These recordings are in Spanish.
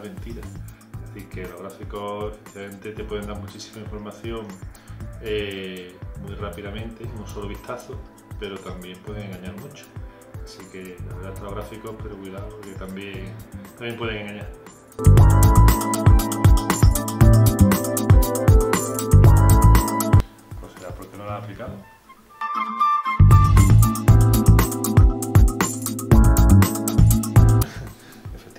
mentira. Es decir, que los gráficos te pueden dar muchísima información eh, muy rápidamente, en un solo vistazo, pero también pueden engañar mucho. Así que la verdad los gráficos, pero cuidado que también, también pueden engañar. Pues será porque no lo has aplicado.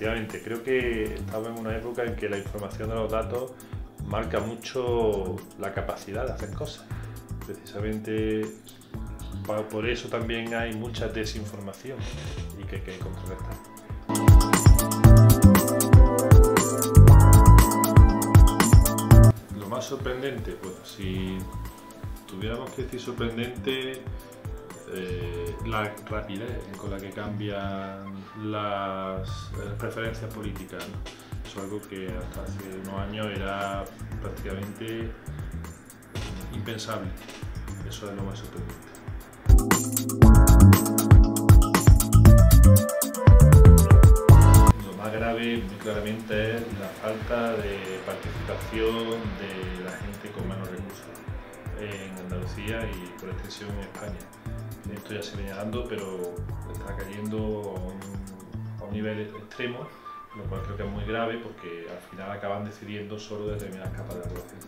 Creo que estamos en una época en que la información de los datos marca mucho la capacidad de hacer cosas. Precisamente por eso también hay mucha desinformación y que hay que contrarrestar. Lo más sorprendente, bueno, si tuviéramos que decir sorprendente, eh, la rapidez con la que cambian las eh, preferencias políticas. Es algo que hasta hace unos años era prácticamente impensable. Eso es lo más sorprendente. Lo más grave, muy claramente, es la falta de participación de la gente con menos recursos en Andalucía y por extensión en España. Esto ya se viene dando, pero está cayendo a un, nivel extremo, lo cual creo que es muy grave porque al final acaban decidiendo solo determinadas capas de la población.